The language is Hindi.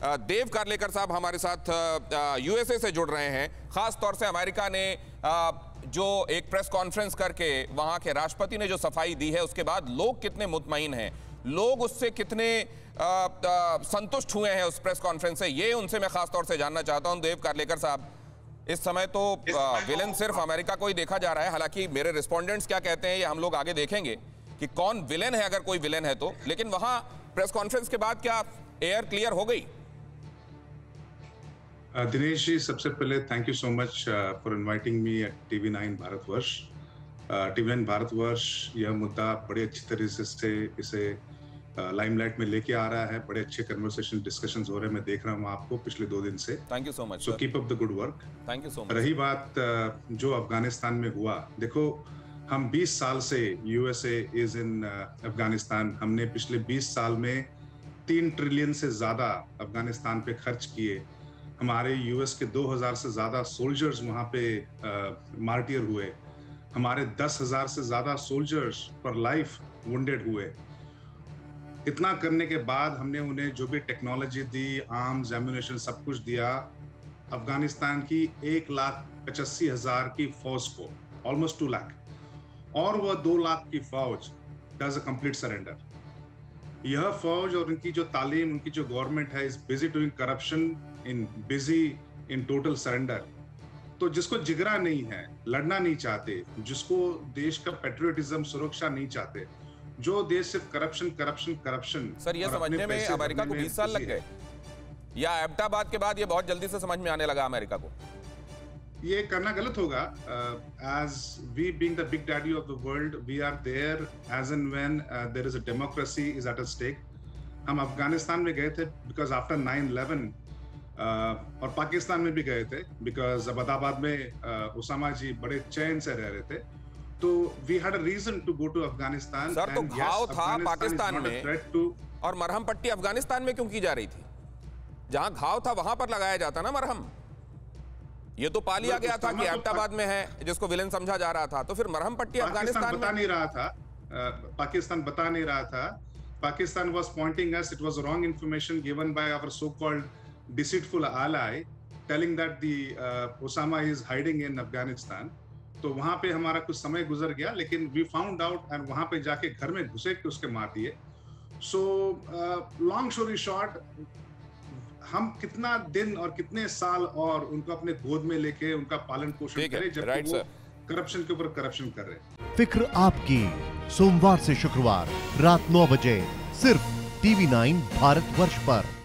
देव कार्लेकर साहब हमारे साथ यूएसए से जुड़ रहे हैं। खास तौर से अमेरिका ने जो एक प्रेस कॉन्फ्रेंस करके वहाँ के राष्ट्रपति ने जो सफ़ाई दी है उसके बाद लोग कितने मुतमिन हैं लोग उससे कितने संतुष्ट हुए हैं उस प्रेस कॉन्फ्रेंस से ये उनसे मैं खास तौर से जानना चाहता हूँ। देव कार्लेकर साहब इस समय तो विलन सिर्फ़ अमेरिका को ही देखा जा रहा है। हालाँकि मेरे रिस्पोंडेंट्स क्या कहते हैं ये हम लोग आगे देखेंगे कि कौन विलेन है अगर कोई विलेन है तो। लेकिन वहाँ प्रेस कॉन्फ्रेंस के बाद क्या एयर क्लियर हो गई? दिनेश जी सबसे पहले thank you so much for inviting me at TV nine Bharatvarsh TV nine Bharatvarsh यह मुद्दा बड़े अच्छी तरीके से इसे लाइमलाइट में लेके आ रहा है। बड़े अच्छे कन्वर्सेशन डिस्कशन हो रहे हैं। मैं देख रहा हूँ आपको पिछले दो दिन से। Thank you so much so keep up the good work thank you so much रही बात जो अफ़गानिस्तान में हुआ। देखो हम 20 साल से यूएसए इज़ इन अफ़गानिस्तान। हमने पिछले 20 साल में तीन ट्रिलियन से ज़्यादा अफ़गानिस्तान पे खर्च किए। हमारे यूएस के 2000 से ज़्यादा सोल्जर्स वहाँ पे मार्टियर हुए। हमारे दस हज़ार से ज़्यादा सोल्जर्स पर लाइफ वेड हुए। इतना करने के बाद हमने उन्हें जो भी टेक्नोलॉजी दी आर्म्स एम्यूनेशन सब कुछ दिया, अफ़गानिस्तान की एक लाख पचासी हज़ार की फौज को ऑलमोस्ट टू लाख और वह दो लाख की फौज डज अ कंप्लीट सरेंडर यह फौज और उनकी जो तालीम उनकी जो गवर्नमेंट है is busy doing corruption in busy in total surrender तो जिसको जिगरा नहीं है लड़ना नहीं चाहते जिसको देश का पेट्रियोटिज्म सुरक्षा नहीं चाहते जो देश सिर्फ़ करप्शन करप्शन करप्शन सर ये समझने में अमेरिका को 20 साल लग गए। या एबटाबाद के बाद ये बहुत जल्दी से समझ में आने लगा अमेरिका को। ये करना गलत होगा। As we being the big daddy of the world we are there as and when there is a democracy is at a stake हम अफ़गानिस्तान में गए थे बिकॉज़ आफ्टर 9/11 और पाकिस्तान में भी गए थे बिकॉज़ अहमदाबाद में uh, उसामा जी बड़े चैन से रह रहे थे। तो we had a reason to go to Afghanistan sir तो घाव था पाकिस्तान में और मरहम पट्टी अफ़गानिस्तान में क्यों की जा रही थी? जहाँ घाव था वहाँ पर लगाया जाता ना मरहम। ये तो पा लिया गया था कि एबटाबाद में है जिसको विलन समझा जा रहा था। तो फिर मरहम पट्टी अफ़गानिस्तान बता नहीं रहा था। पाकिस्तान बता नहीं रहा था। Pakistan was pointing us it was wrong information given by our so called deceitful ally telling that the uh, Osama is hiding in Afghanistan. तो वहाँ पे हमारा कुछ समय गुजर गया लेकिन वी फाउंड आउट एंड वहाँ पे जाके घर में घुसे के उसके मार दिए। सो लॉन्ग स्टोरी शॉर्ट हम कितना दिन और कितने साल और उनको अपने गोद में लेके उनका पालन पोषण करें जब वो करप्शन के ऊपर करप्शन कर रहे फ़िक्र आपकी सोमवार से शुक्रवार रात नौ बजे सिर्फ़ टीवी नाइन भारत वर्ष पर।